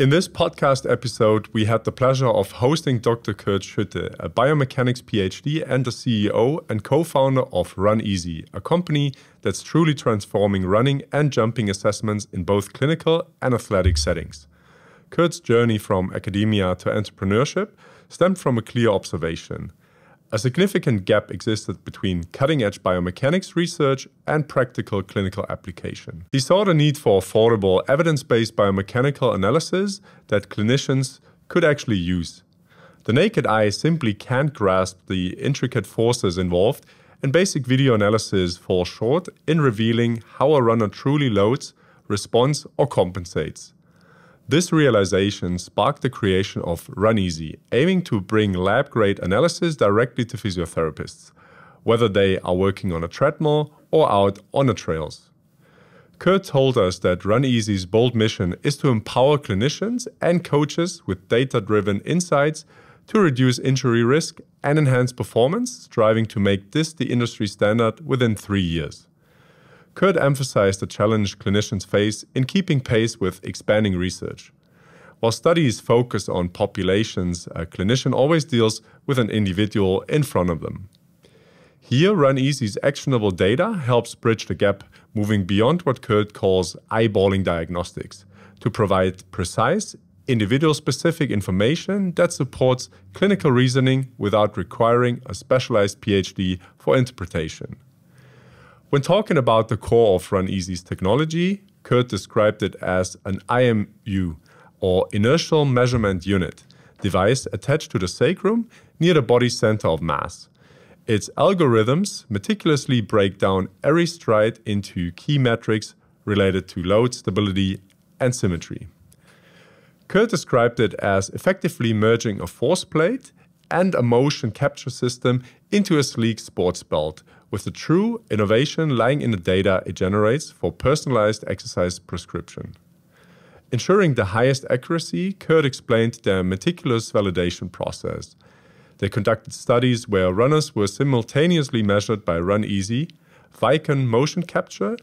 In this podcast episode, we had the pleasure of hosting Dr. Kurt Schütte, a biomechanics PhD and the CEO and co founder of Runeasi, a company that's truly transforming running and jumping assessments in both clinical and athletic settings. Kurt's journey from academia to entrepreneurship stemmed from a clear observation. A significant gap existed between cutting edge biomechanics research and practical clinical application. He saw the need for affordable, evidence based biomechanical analysis that clinicians could actually use. The naked eye simply can't grasp the intricate forces involved, and basic video analysis falls short in revealing how a runner truly loads, responds, or compensates. This realization sparked the creation of Runeasi, aiming to bring lab grade analysis directly to physiotherapists, whether they are working on a treadmill or out on the trails. Kurt told us that Runeasi's bold mission is to empower clinicians and coaches with data driven insights to reduce injury risk and enhance performance, striving to make this the industry standard within three years. Kurt emphasized the challenge clinicians face in keeping pace with expanding research. While studies focus on populations, a clinician always deals with an individual in front of them. Here, Runeasi's actionable data helps bridge the gap, moving beyond what Kurt calls eyeballing diagnostics to provide precise, individual specific information that supports clinical reasoning without requiring a specialized PhD for interpretation. When talking about the core of Runeasi's technology, Kurt described it as an IMU, or inertial measurement unit, device attached to the sacrum near the body center of mass. Its algorithms meticulously break down every stride into key metrics related to load, stability, and symmetry. Kurt described it as effectively merging a force plate and a motion capture system into a sleek sports belt with the true innovation lying in the data it generates for personalized exercise prescription. Ensuring the highest accuracy, Kurt explained their meticulous validation process. They conducted studies where runners were simultaneously measured by Runeasi, Vicon motion capture,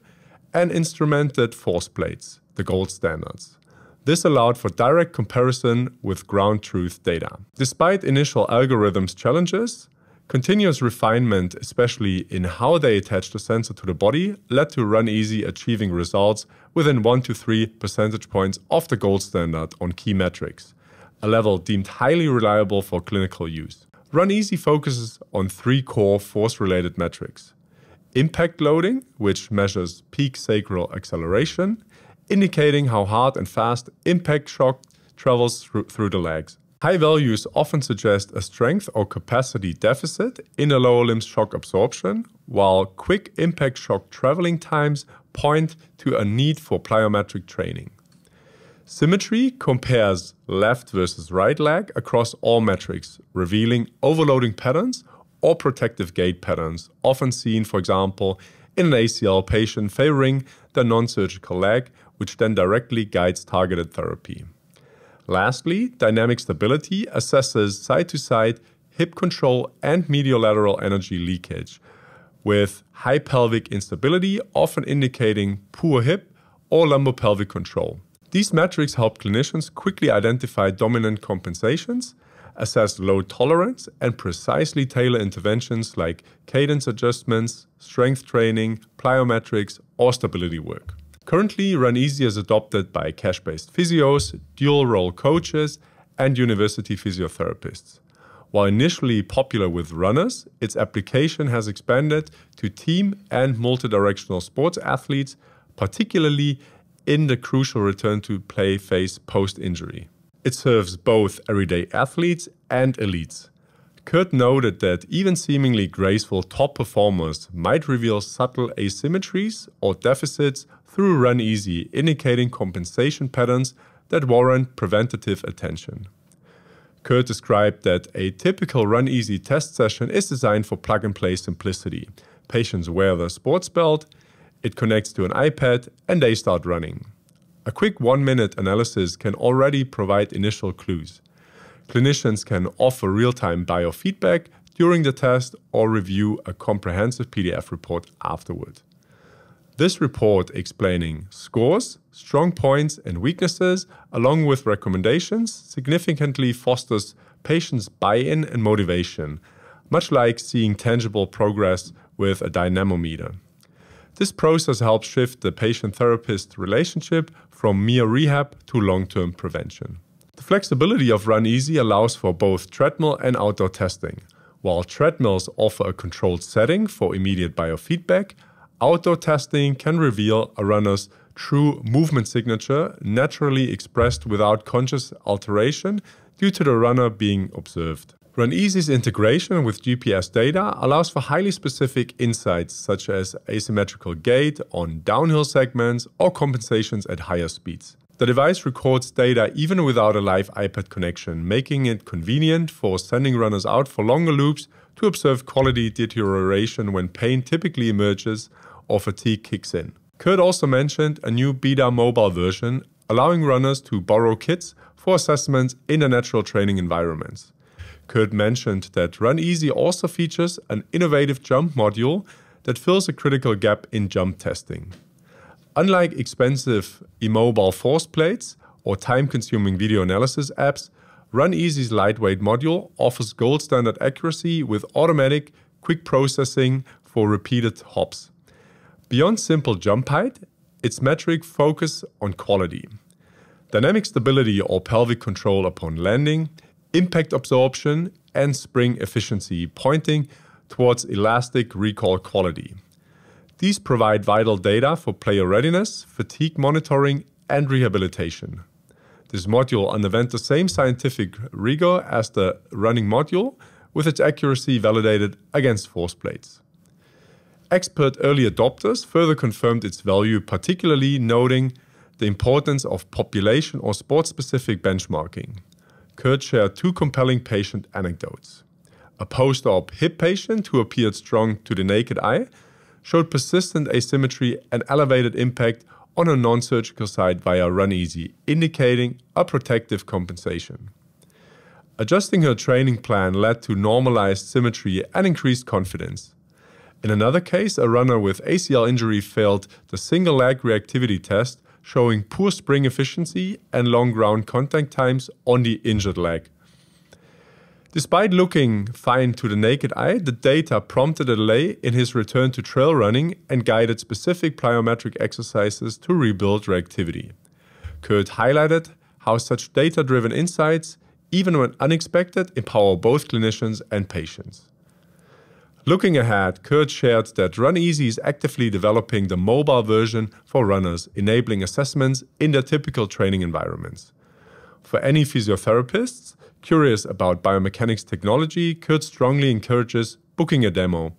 and instrumented force plates, the gold standards. This allowed for direct comparison with ground truth data. Despite initial algorithms challenges, Continuous refinement, especially in how they attach the sensor to the body, led to Runeasi achieving results within 1 to 3 percentage points of the gold standard on key metrics, a level deemed highly reliable for clinical use. Runeasi focuses on three core force related metrics impact loading, which measures peak sacral acceleration, indicating how hard and fast impact shock travels through the legs. High values often suggest a strength or capacity deficit in a lower limb shock absorption, while quick impact shock traveling times point to a need for plyometric training. Symmetry compares left versus right leg across all metrics, revealing overloading patterns or protective gait patterns, often seen, for example, in an ACL patient favoring the non surgical leg, which then directly guides targeted therapy. Lastly, dynamic stability assesses side to side hip control and mediolateral energy leakage, with high pelvic instability often indicating poor hip or lumbopelvic control. These metrics help clinicians quickly identify dominant compensations, assess load tolerance, and precisely tailor interventions like cadence adjustments, strength training, plyometrics, or stability work. Currently, Runeasi is adopted by cash based physios, dual role coaches, and university physiotherapists. While initially popular with runners, its application has expanded to team and multidirectional sports athletes, particularly in the crucial return to play phase post injury. It serves both everyday athletes and elites. Kurt noted that even seemingly graceful top performers might reveal subtle asymmetries or deficits through Runeasi, indicating compensation patterns that warrant preventative attention. Kurt described that a typical Runeasi test session is designed for plug and play simplicity. Patients wear the sports belt, it connects to an iPad, and they start running. A quick one minute analysis can already provide initial clues. Clinicians can offer real time biofeedback during the test or review a comprehensive PDF report afterward. This report explaining scores, strong points, and weaknesses, along with recommendations, significantly fosters patients' buy in and motivation, much like seeing tangible progress with a dynamometer. This process helps shift the patient therapist relationship from mere rehab to long term prevention. The flexibility of Runeasi allows for both treadmill and outdoor testing. While treadmills offer a controlled setting for immediate biofeedback, outdoor testing can reveal a runner's true movement signature naturally expressed without conscious alteration due to the runner being observed. Runeasi's integration with GPS data allows for highly specific insights such as asymmetrical gait on downhill segments or compensations at higher speeds. The device records data even without a live iPad connection, making it convenient for sending runners out for longer loops to observe quality deterioration when pain typically emerges or fatigue kicks in. Kurt also mentioned a new beta mobile version, allowing runners to borrow kits for assessments in the natural training environments. Kurt mentioned that Runeasi also features an innovative jump module that fills a critical gap in jump testing. Unlike expensive immobile force plates or time consuming video analysis apps, Runeasi's lightweight module offers gold standard accuracy with automatic, quick processing for repeated hops. Beyond simple jump height, its metric focus on quality. Dynamic stability or pelvic control upon landing, impact absorption, and spring efficiency, pointing towards elastic recall quality. These provide vital data for player readiness, fatigue monitoring, and rehabilitation. This module underwent the same scientific rigor as the running module, with its accuracy validated against force plates. Expert early adopters further confirmed its value, particularly noting the importance of population or sport specific benchmarking. Kurt shared two compelling patient anecdotes. A post op hip patient who appeared strong to the naked eye showed persistent asymmetry and elevated impact on a non surgical site via Runeasi, indicating a protective compensation. Adjusting her training plan led to normalized symmetry and increased confidence. In another case, a runner with ACL injury failed the single leg reactivity test showing poor spring efficiency and long ground contact times on the injured leg. Despite looking fine to the naked eye, the data prompted a delay in his return to trail running and guided specific plyometric exercises to rebuild reactivity. Kurt highlighted how such data driven insights, even when unexpected, empower both clinicians and patients. Looking ahead, Kurt shared that Runeasi is actively developing the mobile version for runners, enabling assessments in their typical training environments. For any physiotherapists curious about biomechanics technology, Kurt strongly encourages booking a demo.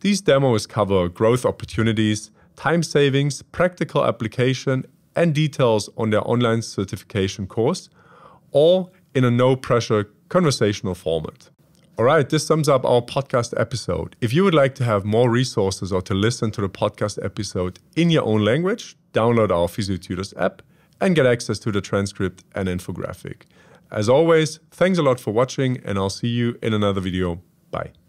These demos cover growth opportunities, time savings, practical application, and details on their online certification course, all in a no pressure conversational format. All right, this sums up our podcast episode. If you would like to have more resources or to listen to the podcast episode in your own language, download our PhysioTutors app and get access to the transcript and infographic. As always, thanks a lot for watching, and I'll see you in another video. Bye.